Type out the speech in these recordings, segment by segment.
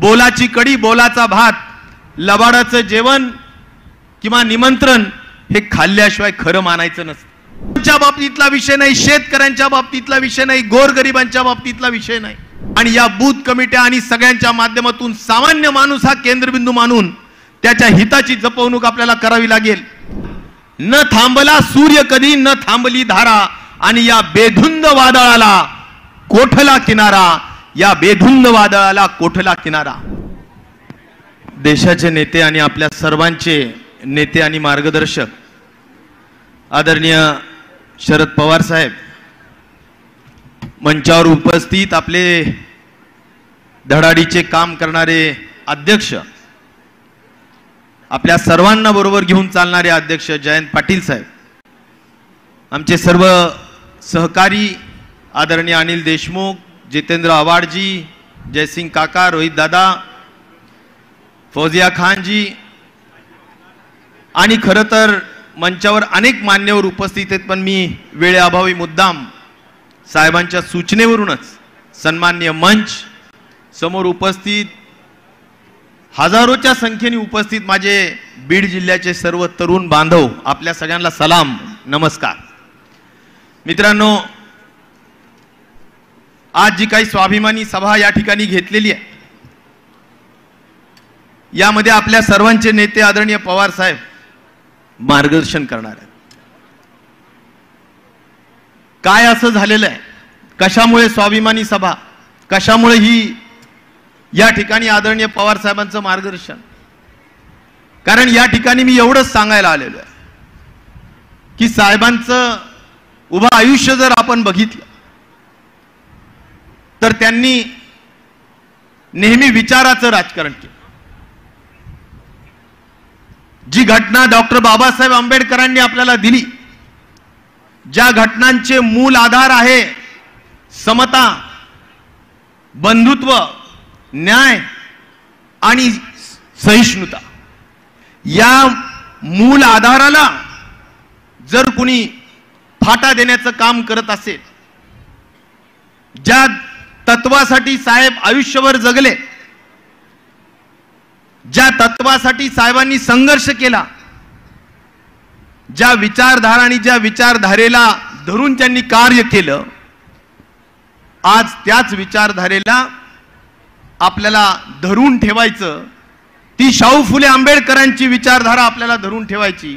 बोलाची कडी बोलाचा भात लबाडाचं जेवण किंवा निमंत्रण हे खाल्ल्याशिवाय खरं मानायचं नसतं. बाबतीतला विषय नाही शेतकऱ्यांच्या बाबतीतला विषय नाही गोरगरिबांच्या बाबतीतला विषय नाही. आणि या बूथ कमिट्या आणि सगळ्यांच्या माध्यमातून सामान्य माणूस हा केंद्रबिंदू मानून त्याच्या हिताची जपवणूक आपल्याला करावी लागेल. न थांबला सूर्य कधी न थांबली धारा. आणि या बेधुंद वादळाला कोठला किनारा या बेधुंद वादळाला कोठला किनारा? देशाचे नेते आणि आपल्या सर्वांचे नेते आणि मार्गदर्शक आदरणीय शरद पवार साहेब मंचावर उपस्थित आपले धडाडीचे काम करणारे अध्यक्ष आपल्या सर्वांना बरोबर घेऊन चालणारे अध्यक्ष जयंत पाटील साहेब आमचे सर्व सहकारी आदरणीय अनिल देशमुख जितेंद्र आवाडजी जयसिंग काका रोहित दादा फौजिया खानजी आणि खरं तर मंचावर अनेक मान्यवर उपस्थित आहेत पण मी वेळेअभावी मुद्दाम साहेबांच्या सूचनेवरूनच सन्मान्य मंच समोर उपस्थित हजारोच्या संख्येने उपस्थित माझे बीड जिल्ह्याचे सर्व तरुण बांधव आपल्या सगळ्यांना सलाम नमस्कार. मित्रांनो आज जी काही स्वाभिमानी सभा या ठिकाणी घेतलेली आहे यामध्ये आपल्या सर्वांचे नेते आदरणीय पवार साहेब मार्गदर्शन करणार आहेत. काय असं झालेलं आहे? कशामुळे स्वाभिमानी सभा? कशामुळे ही या ठिकाणी आदरणीय पवार साहेबांचं मार्गदर्शन? कारण या ठिकाणी मी एवढंच सांगायला आलेलो आहे की साहेबांचं उभं आयुष्य जर आपण बघितलं तर त्यांनी नेहमी विचाराचं राजकारण केलं. जी घटना डॉक्टर बाबासाहेब आंबेडकरांनी आपल्याला दिली ज्या घटनांचे मूल आधार आहे समता बंधुत्व न्याय आणि सहिष्णुता. या मूल आधाराला जर कुणी फाटा देण्याचं काम करत असेल ज्या तत्वासाठी साहेब आयुष्यभर जगले. ज्या तत्वासाठी साहेबांनी संघर्ष केला ज्या विचारधारा आणि ज्या विचारधारेला धरून त्यांनी कार्य केलं आज त्याच विचारधारेला आपल्याला धरून ठेवायचं. ती शाहू फुले आंबेडकरांची विचारधारा आपल्याला धरून ठेवायची.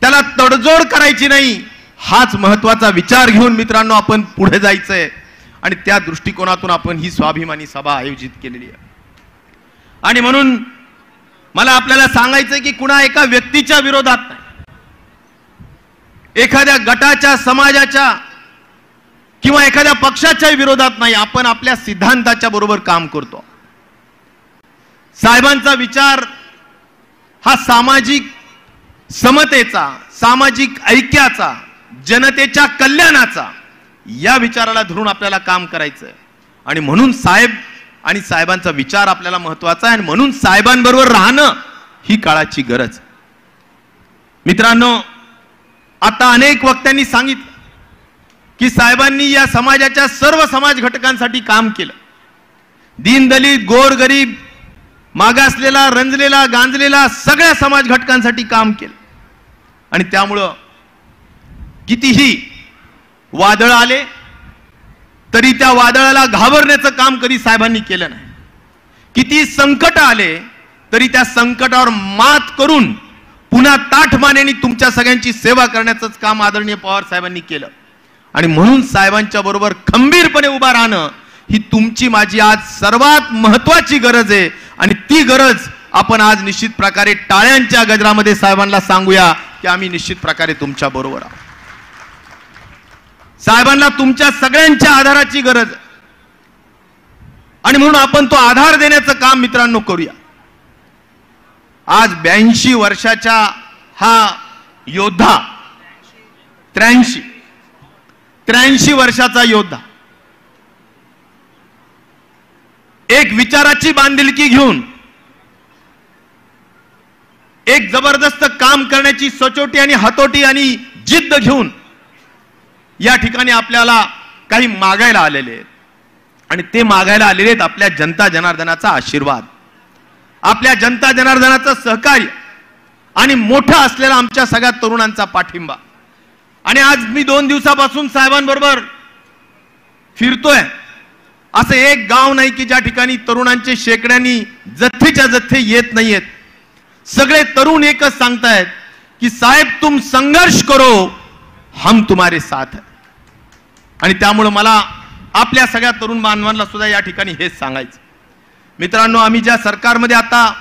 त्याला तडजोड करायची नाही हाच महत्त्वाचा विचार घेऊन मित्रांनो आपण पुढे जायचंय. आणि त्या दृष्टिकोनातून आपण ही स्वाभिमानी सभा आयोजित केलेली आहे. आणि म्हणून मला आपल्याला सांगायचं की कुणा एका व्यक्तीच्या विरोधात नाही. एखाद्या गटाच्या समाजाच्या किंवा एखाद्या पक्षाच्या विरोधात नाही. आपण आपल्या सिद्धांताच्या बरोबर काम करतो. साहेबांचा विचार हा सामाजिक समतेचा सामाजिक ऐक्याचा जनतेच्या कल्याणाचा या विचाराला धरून आपल्याला काम करायचं आणि म्हणून साहेब आणि साहेबांचा विचार आपल्याला महत्त्वाचा आहे. आणि म्हणून साहेबांबरोबर राहणं ही काळाची गरज मित्रांनो आता अनेक वक्त्यांनी सांगितलं की साहेबांनी या समाजाच्या सर्व समाज घटकांसाठी काम केलं. दीनदलित गोरगरीब मागासलेला रंजलेला गांजलेला सगळ्या समाज घटकांसाठी काम केलं. आणि त्यामुळं कितीही वादळ आले तरी त्या वादळाला घाबरण्याचं काम कधी साहेबांनी केलं नाही. किती संकट आले तरी त्या संकटावर मात करून पुन्हा ताठ मानेने तुमच्या सगळ्यांची सेवा करण्याचंच काम आदरणीय पवार साहेबांनी केलं. आणि म्हणून साहेबांच्या बरोबर खंबीरपणे उभा राहणं ही तुमची माझी आज सर्वात महत्वाची गरज आहे. आणि ती गरज आपण आज निश्चित प्रकारे टाळ्यांच्या गजरामध्ये साहेबांना सांगूया की आम्ही निश्चित प्रकारे तुमच्या बरोबर आहोत. साहेबांना तुमच्या सगळ्यांच्या आधाराची गरज आणि म्हणून आपण तो आधार देण्याचं काम मित्रांनो करूया. आज ब्याऐंशी वर्षाच्या हा योद्धा त्र्याऐंशी त्र्याऐंशी वर्षाचा योद्धा एक विचाराची बांधिलकी घेऊन एक जबरदस्त काम करण्याची सचोटी आणि हतोटी आणि जिद्द घेऊन या ठिकाणी आपल्याला काही मागायला आलेले आहेत. आणि ते मागायला आलेले आहेत आपल्या जनता जनार्दनाचा आशीर्वाद. आपल्या जनता जनार्दनाचं सहकार्य आणि मोठा असलेला आमच्या सगळ्या तरुणांचा पाठिंबा. आणि आज मी दोन दिवसापासून साहेबांबरोबर फिरतोय. असं एक गाव नाही की ज्या ठिकाणी तरुणांचे शेकड्यांनी जथ्थेच्या जथ्थे येत नाहीयेत. सगळे तरुण एकच सांगतायत की साहेब तुम संघर्ष करो हम तुम्हारे साथ है. आणि त्यामुळं मला आपल्या सगळ्या तरुण बांधवांना सुद्धा या ठिकाणी हेच सांगायचं. मित्रांनो आम्ही ज्या सरकारमध्ये आता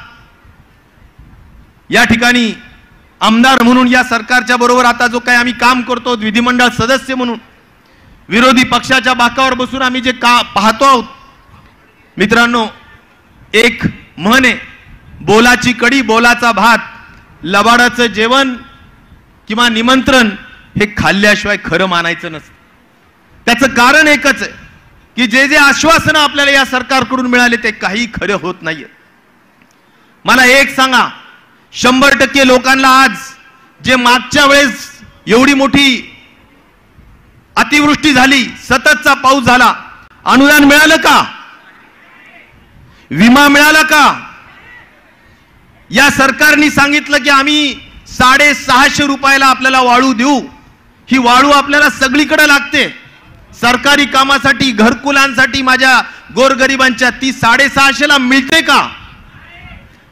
या ठिकाणी आमदार म्हणून या सरकारच्या बरोबर आता जो काही आम्ही काम करतो विधिमंडळ सदस्य म्हणून विरोधी पक्षाच्या बाकावर बसून आम्ही जे का पाहतो आहोत मित्रांनो एक म्हणे बोलाची कडी बोलाचा भात लबाडाचं जेवण किंवा निमंत्रण हे खाल्ल्याशिवाय खरं मानायचं नसतं. त्याचं कारण एकच आहे की जे जे आश्वासनं आपल्याला या सरकारकडून मिळाले ते काही खरे होत नाहीये. मला एक सांगा शंभर टक्के लोकांना आज जे मागच्या वेळेस एवढी मोठी अतिवृष्टी झाली सततचा पाऊस झाला अनुदान मिळालं का? विमा मिळाला का? या सरकारने सांगितलं की आम्ही साडेसहाशे रुपयाला आपल्याला वाळू देऊ. ही वाळू आपल्याला सगळीकडे लागते. सरकारी कामासाठी घरकुलांसाठी माझ्या गोरगरिबांच्या ती साडेसहाशेला मिळते का?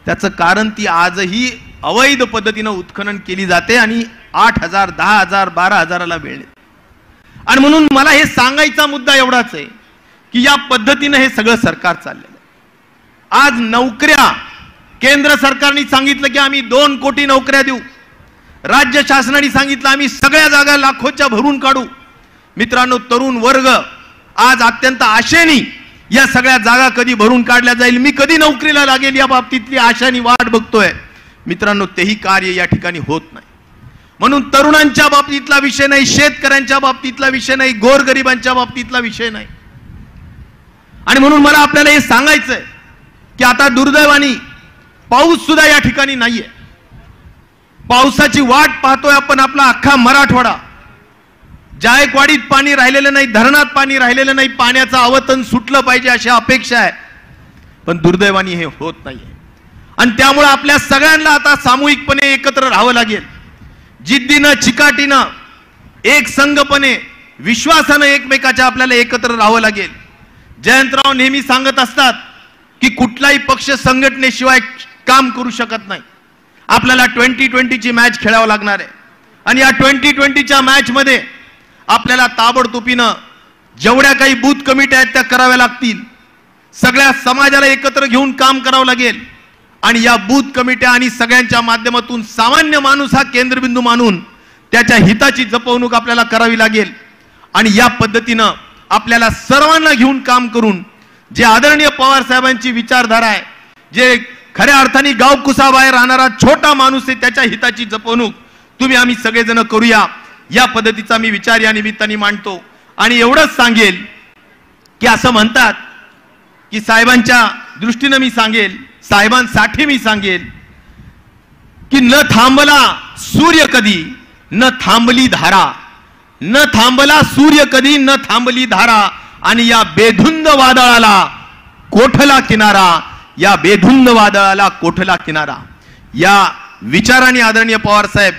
त्याचं कारण ती आजही अवैध पद्धतीनं उत्खनन केली जाते आणि आठ हजार दहा हजार बारा हजाराला मिळणे आणि म्हणून मला हे सांगायचा मुद्दा एवढाच आहे की या पद्धतीनं हे सगळं सरकार चाललेलं आहे. आज नोकऱ्या केंद्र सरकारने सांगितलं की आम्ही दोन कोटी नोकऱ्या देऊ. राज्य शासनाने सांगितलं आम्ही सगळ्या जागा लाखोच्या भरून काढू. मित्रांनो तरुण वर्ग आज अत्यंत आशेनी या सगळ्या जागा कधी भरून काढल्या जाईल? मी कधी नोकरीला लागेल या बाबतीतली आशानी वाट बघतोय. मित्रांनो तेही कार्य या ठिकाणी होत नाही. म्हणून तरुणांच्या बाबतीतला विषय नाही शेतकऱ्यांच्या बाबतीतला विषय नाही गोरगरिबांच्या बाबतीतला विषय नाही. आणि म्हणून मला आपल्याला हे सांगायचंय की आता दुर्दैवानी पाऊस सुद्धा या ठिकाणी नाहीये. पावसाची वाट पाहतोय आपण आपला अख्खा मराठवाडा. जायकवाडीत पाणी राहिलेलं नाही धरणात पाणी राहिलेलं नाही पाण्याचं आवतन सुटलं पाहिजे अशी अपेक्षा आहे. पण दुर्दैवानी हे होत नाहीये आणि त्यामुळे आपल्या सगळ्यांना आता सामूहिकपणे एकत्र राहावं लागेल. जिद्दीनं चिकाटीनं एक संघपणे विश्वासानं एकमेकाच्या आपल्याला एकत्र राहावं लागेल. जयंतराव नेहमी सांगत असतात की कुठलाही पक्ष संघटनेशिवाय काम करू शकत नाही. आपल्याला ट्वेंटी ट्वेंटीची मॅच खेळावं लागणार आहे. आणि या ट्वेंटी ट्वेंटीच्या मॅचमध्ये आपल्याला ताबडतोबीनं जेवढ्या काही बूथ कमिट्या आहेत त्या कराव्या लागतील. सगळ्या समाजाला एकत्र घेऊन काम करावं लागेल. आणि या बूथ कमिट्या आणि सगळ्यांच्या माध्यमातून सामान्य माणूस हा केंद्रबिंदू मानून त्याच्या हिताची जपवणूक आपल्याला करावी लागेल. आणि या पद्धतीनं आपल्याला सर्वांना घेऊन काम करून जे आदरणीय पवार साहेबांची विचारधारा आहे जे खऱ्या अर्थाने गावकुसाबाहेर राहणारा छोटा माणूस आहे त्याच्या हिताची जपवणूक तुम्ही आम्ही सगळेजण करूया. या पद्धतीचा मी विचार या निमित्ताने मांडतो. आणि एवढंच सांगेल की असं म्हणतात की साहेबांच्या दृष्टीनं मी सांगेल साहेबांसाठी मी सांगेल की न थांबला सूर्य कधी न थांबली धारा. न थांबला सूर्य कधी न थांबली धारा. आणि या बेधुंद वादळाला कोठला किनारा? या बेधुंद वादळाला कोठला किनारा? या विचाराने आदरणीय पवार साहेब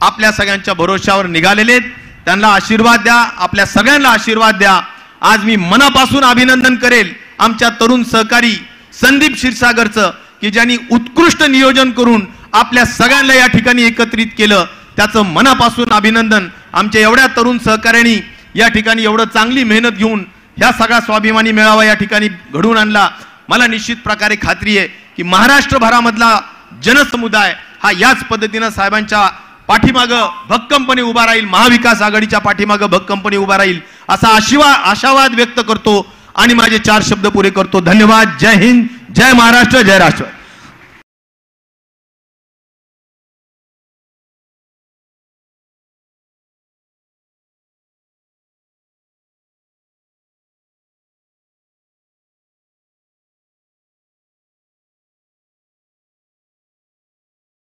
आपल्या सगळ्यांच्या भरोश्यावर निघालेले आहेत. त्यांना आशीर्वाद द्या. आपल्या सगळ्यांना आशीर्वाद द्या. आज मी मनापासून अभिनंदन करेल आमच्या तरुण सहकारी संदीप क्षीरसागरचं की ज्यांनी उत्कृष्ट नियोजन करून आपल्या सगळ्यांना या ठिकाणी एकत्रित केलं. त्याचं मनापासून अभिनंदन. आमच्या एवढ्या तरुण सहकाऱ्यांनी या ठिकाणी एवढं चांगली मेहनत घेऊन ह्या सगळा स्वाभिमानी मेळावा या ठिकाणी घडवून आणला. मला निश्चित प्रकारे खात्री आहे की महाराष्ट्रभरामधला जनसमुदाय हा याच पद्धतीनं साहेबांच्या पाठीमागं भक्कमपणे उभा राहील महाविकास आघाडीच्या पाठीमागं भक्कमपणे उभा राहील असा आशिवा आशावाद व्यक्त करतो आणि माझे चार शब्द पुरे करतो. धन्यवाद. जय हिंद. जय महाराष्ट्र. जय राष्ट्र